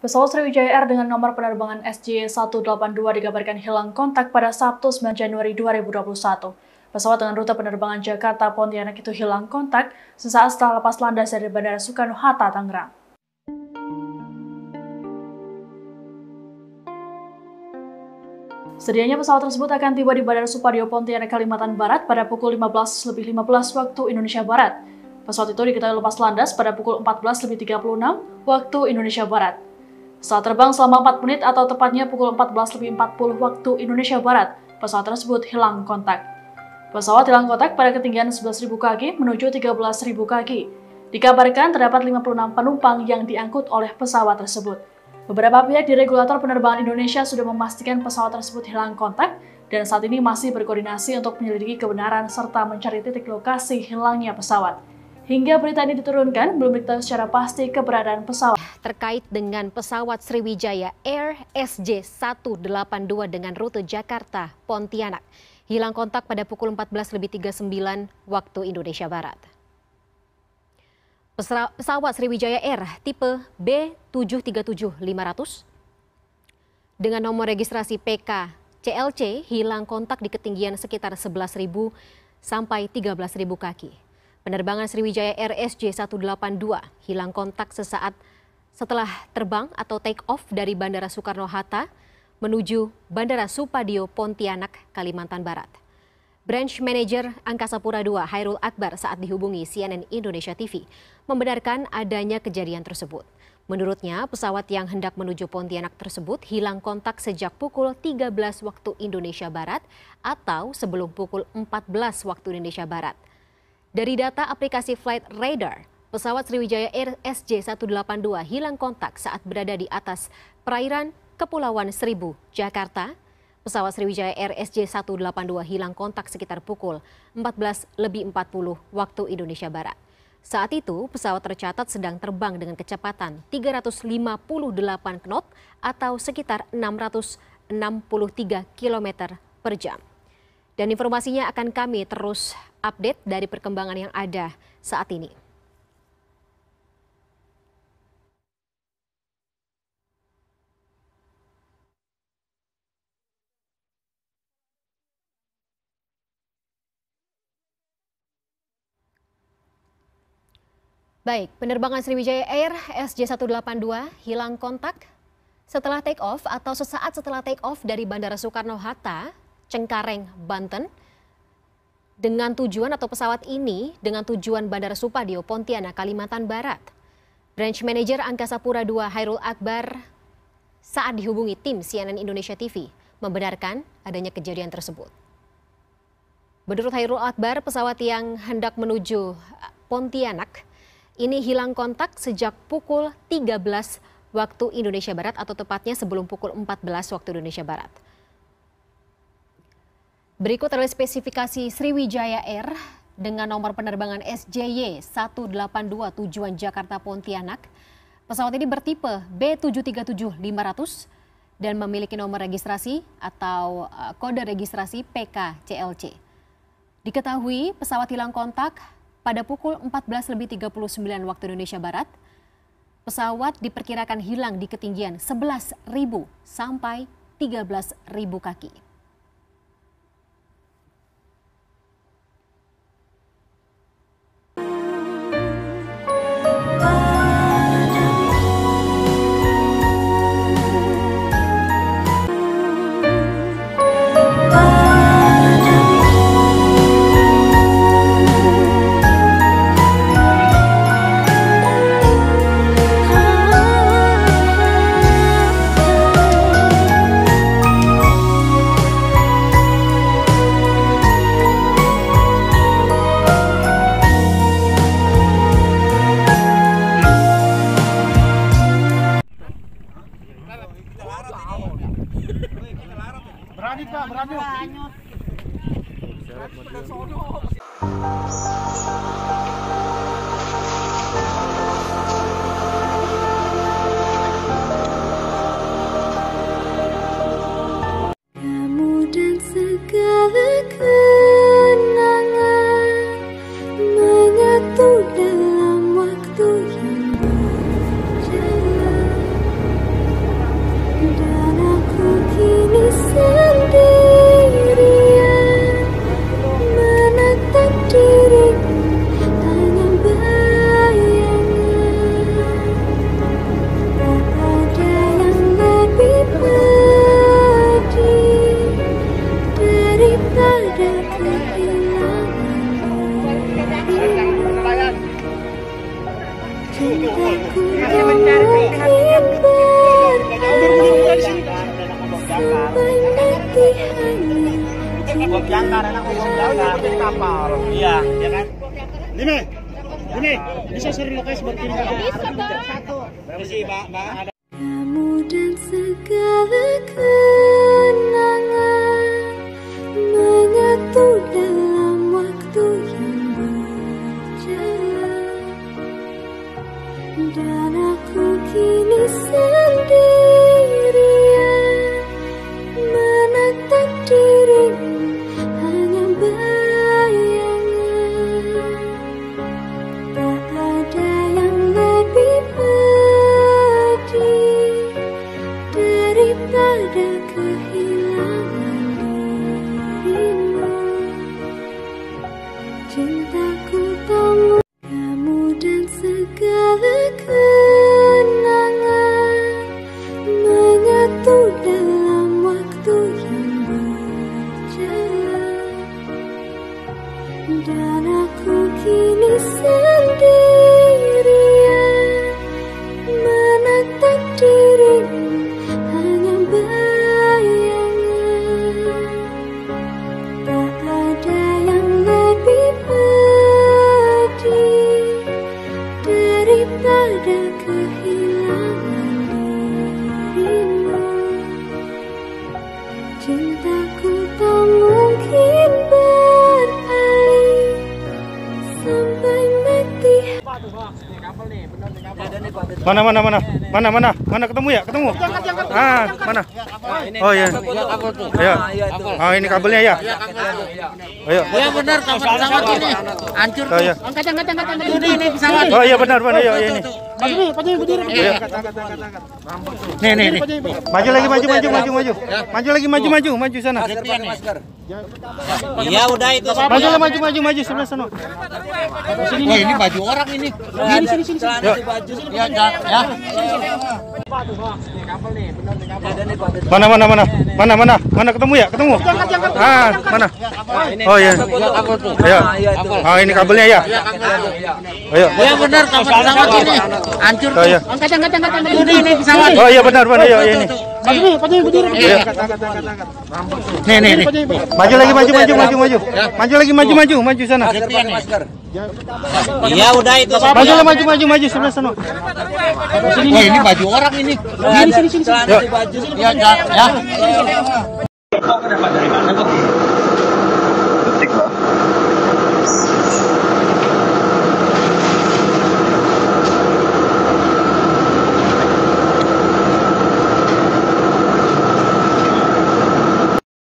Pesawat Sriwijaya Air dengan nomor penerbangan SJ182 dikabarkan hilang kontak pada Sabtu 9 Januari 2021. Pesawat dengan rute penerbangan Jakarta Pontianak itu hilang kontak sesaat setelah lepas landas dari Bandara Soekarno-Hatta, Tangerang. Sedianya pesawat tersebut akan tiba di Bandara Supadio Pontianak, Kalimantan Barat pada pukul 15 lebih 15 waktu Indonesia Barat. Pesawat itu diketahui lepas landas pada pukul 14 lebih 36 waktu Indonesia Barat. Saat terbang selama 4 menit atau tepatnya pukul 14.40 waktu Indonesia Barat, pesawat tersebut hilang kontak. Pesawat hilang kontak pada ketinggian 11.000 kaki menuju 13.000 kaki. Dikabarkan terdapat 56 penumpang yang diangkut oleh pesawat tersebut. Beberapa pihak di regulator penerbangan Indonesia sudah memastikan pesawat tersebut hilang kontak dan saat ini masih berkoordinasi untuk menyelidiki kebenaran serta mencari titik lokasi hilangnya pesawat. Hingga berita ini diturunkan, belum diketahui secara pasti keberadaan pesawat. Terkait dengan pesawat Sriwijaya Air SJ182 dengan rute Jakarta, Pontianak, hilang kontak pada pukul 14.39 waktu Indonesia Barat. Pesawat Sriwijaya Air tipe B737-500 dengan nomor registrasi PK CLC hilang kontak di ketinggian sekitar 11.000 sampai 13.000 kaki. Penerbangan Sriwijaya RSJ 182 hilang kontak sesaat setelah terbang atau take off dari Bandara Soekarno-Hatta menuju Bandara Supadio Pontianak, Kalimantan Barat. Branch Manager Angkasa Pura II Hairul Akbar saat dihubungi CNN Indonesia TV membenarkan adanya kejadian tersebut. Menurutnya, pesawat yang hendak menuju Pontianak tersebut hilang kontak sejak pukul 13 waktu Indonesia Barat atau sebelum pukul 14 waktu Indonesia Barat. Dari data aplikasi Flight Radar, pesawat Sriwijaya Air SJ182 hilang kontak saat berada di atas perairan Kepulauan Seribu, Jakarta. Pesawat Sriwijaya Air SJ182 hilang kontak sekitar pukul 14 lebih 40 waktu Indonesia Barat. Saat itu, pesawat tercatat sedang terbang dengan kecepatan 358 knot atau sekitar 663 km per jam. Dan informasinya akan kami terus update dari perkembangan yang ada saat ini. Baik, penerbangan Sriwijaya Air SJ182 hilang kontak setelah take off atau sesaat setelah take off dari Bandara Soekarno-Hatta, Cengkareng, Banten dengan tujuan atau pesawat ini dengan tujuan Bandara Supadio, Pontianak, Kalimantan Barat. Branch Manager Angkasa Pura II Hairul Akbar saat dihubungi tim CNN Indonesia TV membenarkan adanya kejadian tersebut. Menurut Hairul Akbar, pesawat yang hendak menuju Pontianak ini hilang kontak sejak pukul 13 waktu Indonesia Barat atau tepatnya sebelum pukul 14 waktu Indonesia Barat. Berikut adalah spesifikasi Sriwijaya Air dengan nomor penerbangan SJY 182 tujuan Jakarta Pontianak. Pesawat ini bertipe B737-500 dan memiliki nomor registrasi atau uh, kode registrasi PK CLC. Diketahui pesawat hilang kontak pada pukul 14.39 waktu Indonesia Barat. Pesawat diperkirakan hilang di ketinggian 11.000 sampai 13.000 kaki. goodbye. Berani Pak, berani. kapal. Iya, ya kan? Ini, ini bisa sering lokasi seperti ini. Bisa, Pak. Satu. Mbak, Pak? ada Mana mana mana mana mana mana ketemu ya? Ketemu. Ah mana? Oh ya ayo oh ini kabelnya ya? Ayo Ya benar kabel pesawat ini hancur oh Angkat angkat angkat angkat. Ini ini pesawat. oh iya benar benar. Ya ini Iya. Nih nih nih. maju lagi maju maju maju maju. Maju lagi maju maju maju sana. Iya udah itu. maju lah maju maju maju sebelah sana. Wah ini baju orang ini. Ini sini sini sini. Ya ya. ya. mana mana mana? Mana mana? Mana ketemu ya? Ketemu? Ah mana? Oh iya. Ayo oh ini kabelnya ya? Ayo Ya benar kabel. Pesawat ini hancur. Oh, iya. Angkat angkat angkat angkat ini ini pesawat. oh iya benar benar ya ini Iya. Nih nih nih. maju lagi maju maju maju maju maju lagi maju maju maju sana Iya udah itu. maju lah maju maju maju sebelah sana Wah ini baju orang ini. Ini sini sini sini. Yuk. Ya ya. ya.